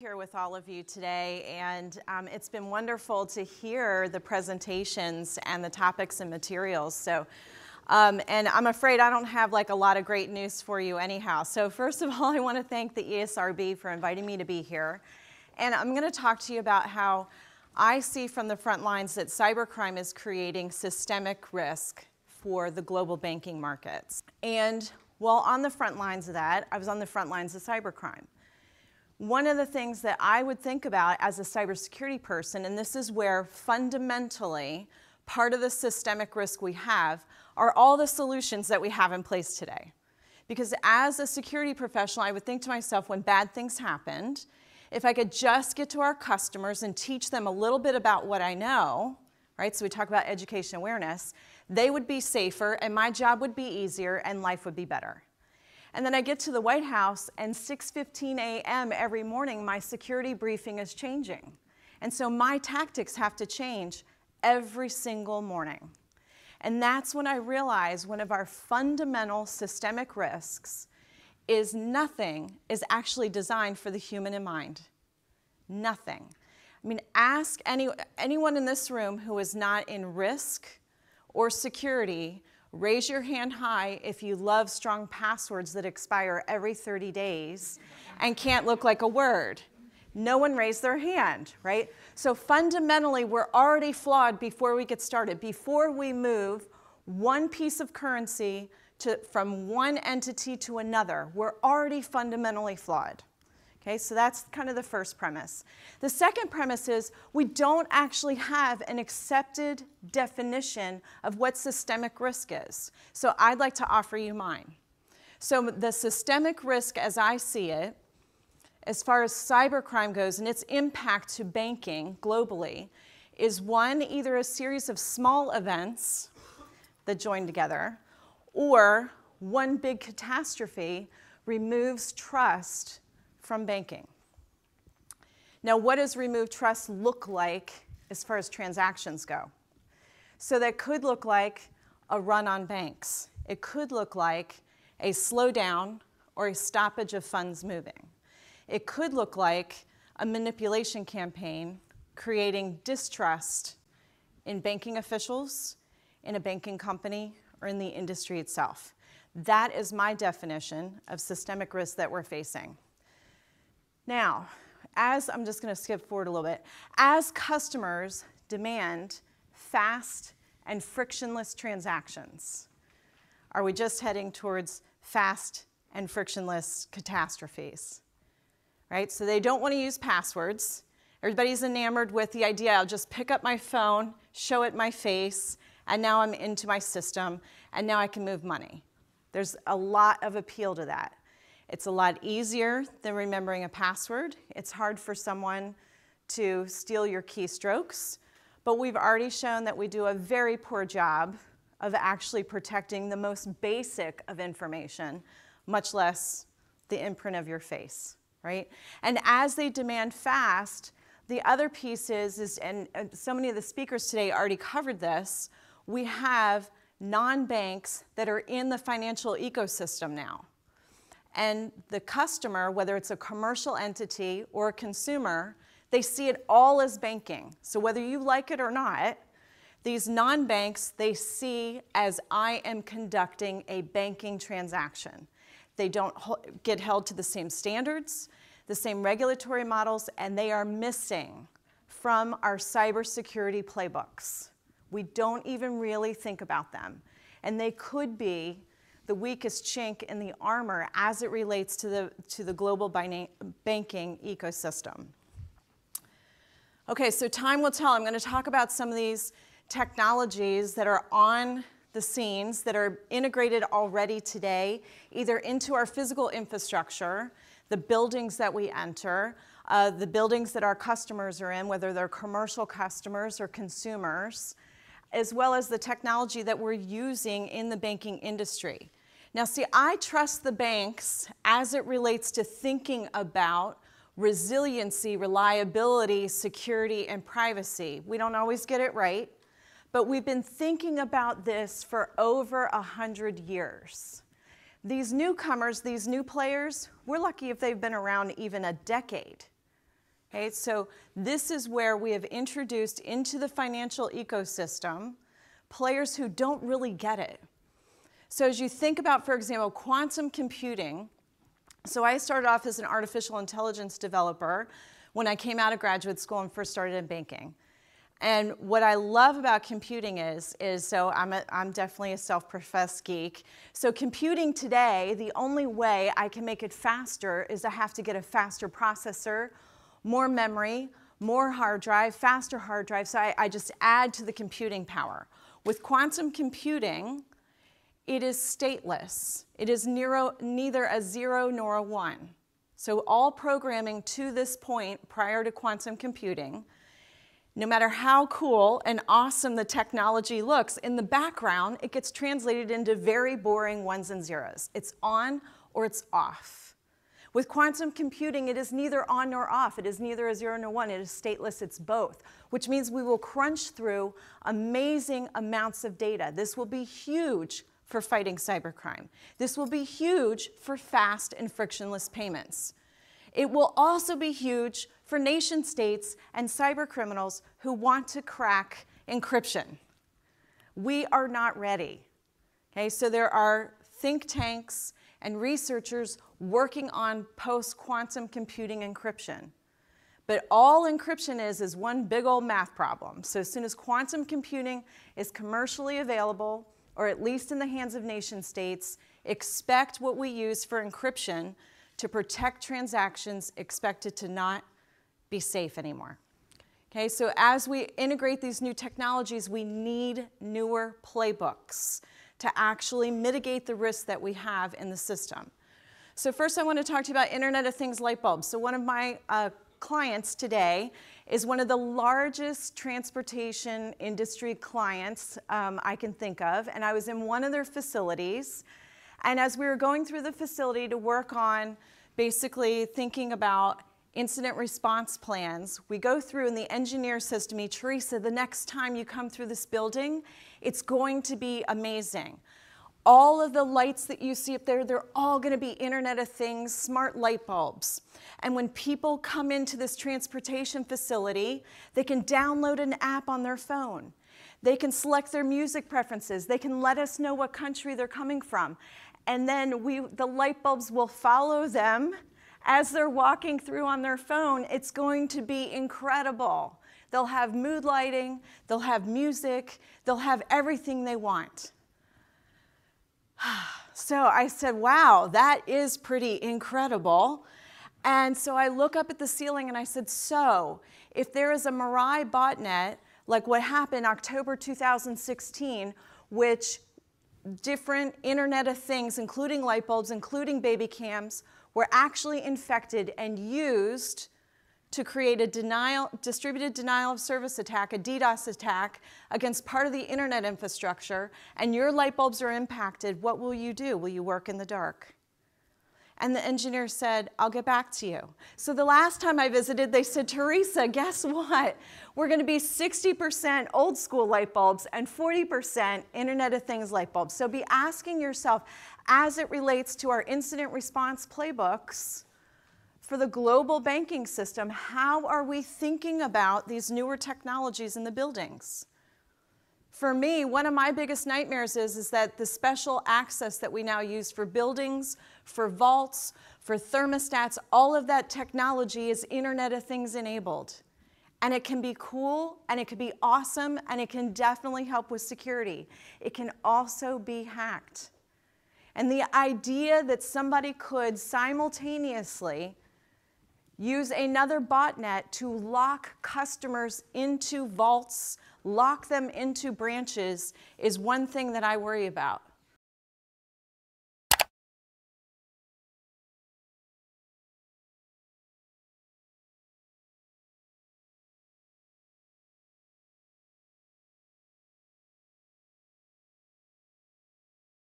here with all of you today, and um, it's been wonderful to hear the presentations and the topics and materials. So, um, and I'm afraid I don't have like a lot of great news for you anyhow. So, first of all, I want to thank the ESRB for inviting me to be here, and I'm going to talk to you about how I see from the front lines that cybercrime is creating systemic risk for the global banking markets. And while on the front lines of that, I was on the front lines of cybercrime one of the things that I would think about as a cybersecurity person, and this is where fundamentally part of the systemic risk we have, are all the solutions that we have in place today. Because as a security professional, I would think to myself when bad things happened, if I could just get to our customers and teach them a little bit about what I know, right? So we talk about education awareness, they would be safer and my job would be easier and life would be better. And then I get to the White House and 6:15 a.m. every morning my security briefing is changing. And so my tactics have to change every single morning. And that's when I realize one of our fundamental systemic risks is nothing is actually designed for the human in mind. Nothing. I mean, ask any, anyone in this room who is not in risk or security Raise your hand high if you love strong passwords that expire every 30 days and can't look like a word. No one raised their hand, right? So fundamentally, we're already flawed before we get started. Before we move one piece of currency to, from one entity to another, we're already fundamentally flawed. Okay, so that's kind of the first premise. The second premise is we don't actually have an accepted definition of what systemic risk is. So I'd like to offer you mine. So the systemic risk as I see it, as far as cybercrime goes and its impact to banking globally, is one, either a series of small events that join together, or one big catastrophe removes trust from banking. Now, what does remove trust look like as far as transactions go? So that could look like a run on banks. It could look like a slowdown or a stoppage of funds moving. It could look like a manipulation campaign creating distrust in banking officials, in a banking company, or in the industry itself. That is my definition of systemic risk that we're facing. Now, as I'm just going to skip forward a little bit, as customers demand fast and frictionless transactions, are we just heading towards fast and frictionless catastrophes? Right? So they don't want to use passwords. Everybody's enamored with the idea I'll just pick up my phone, show it my face, and now I'm into my system, and now I can move money. There's a lot of appeal to that. It's a lot easier than remembering a password. It's hard for someone to steal your keystrokes, but we've already shown that we do a very poor job of actually protecting the most basic of information, much less the imprint of your face, right? And as they demand fast, the other piece is, is and so many of the speakers today already covered this, we have non-banks that are in the financial ecosystem now. And the customer, whether it's a commercial entity or a consumer, they see it all as banking. So whether you like it or not, these non-banks, they see as I am conducting a banking transaction. They don't get held to the same standards, the same regulatory models, and they are missing from our cybersecurity playbooks. We don't even really think about them. And they could be the weakest chink in the armor as it relates to the, to the global banking ecosystem. Okay, so time will tell. I'm going to talk about some of these technologies that are on the scenes that are integrated already today, either into our physical infrastructure, the buildings that we enter, uh, the buildings that our customers are in, whether they're commercial customers or consumers, as well as the technology that we're using in the banking industry. Now, see, I trust the banks as it relates to thinking about resiliency, reliability, security, and privacy. We don't always get it right, but we've been thinking about this for over a hundred years. These newcomers, these new players, we're lucky if they've been around even a decade, Okay, so this is where we have introduced into the financial ecosystem players who don't really get it. So as you think about, for example, quantum computing, so I started off as an artificial intelligence developer when I came out of graduate school and first started in banking. And what I love about computing is, is so I'm, a, I'm definitely a self-professed geek. So computing today, the only way I can make it faster is I have to get a faster processor, more memory, more hard drive, faster hard drive. So I, I just add to the computing power. With quantum computing, it is stateless. It is neither a zero nor a one. So all programming to this point prior to quantum computing, no matter how cool and awesome the technology looks, in the background, it gets translated into very boring ones and zeros. It's on or it's off. With quantum computing, it is neither on nor off. It is neither a zero nor one. It is stateless. It's both, which means we will crunch through amazing amounts of data. This will be huge for fighting cybercrime. This will be huge for fast and frictionless payments. It will also be huge for nation states and cyber criminals who want to crack encryption. We are not ready. Okay, so there are think tanks and researchers working on post-quantum computing encryption. But all encryption is is one big old math problem. So as soon as quantum computing is commercially available, or at least in the hands of nation states, expect what we use for encryption to protect transactions expected to not be safe anymore. Okay, so as we integrate these new technologies, we need newer playbooks to actually mitigate the risks that we have in the system. So first I want to talk to you about Internet of Things light bulbs. So one of my uh, clients today is one of the largest transportation industry clients um, I can think of. And I was in one of their facilities. And as we were going through the facility to work on basically thinking about incident response plans, we go through and the engineer says to me, Theresa, the next time you come through this building, it's going to be amazing. All of the lights that you see up there, they're all going to be Internet of Things, smart light bulbs. And when people come into this transportation facility, they can download an app on their phone. They can select their music preferences. They can let us know what country they're coming from. And then we, the light bulbs will follow them as they're walking through on their phone. It's going to be incredible. They'll have mood lighting, they'll have music, they'll have everything they want. So I said, wow, that is pretty incredible. And so I look up at the ceiling and I said, so if there is a Mirai botnet, like what happened October 2016, which different Internet of Things, including light bulbs, including baby cams, were actually infected and used to create a denial, distributed denial of service attack, a DDoS attack against part of the internet infrastructure, and your light bulbs are impacted, what will you do? Will you work in the dark? And the engineer said, I'll get back to you. So the last time I visited, they said, Theresa, guess what? We're going to be 60% old school light bulbs and 40% Internet of Things light bulbs. So be asking yourself, as it relates to our incident response playbooks, for the global banking system, how are we thinking about these newer technologies in the buildings? For me, one of my biggest nightmares is, is that the special access that we now use for buildings, for vaults, for thermostats, all of that technology is Internet of Things enabled. And it can be cool, and it can be awesome, and it can definitely help with security. It can also be hacked. And the idea that somebody could simultaneously use another botnet to lock customers into vaults, lock them into branches, is one thing that I worry about.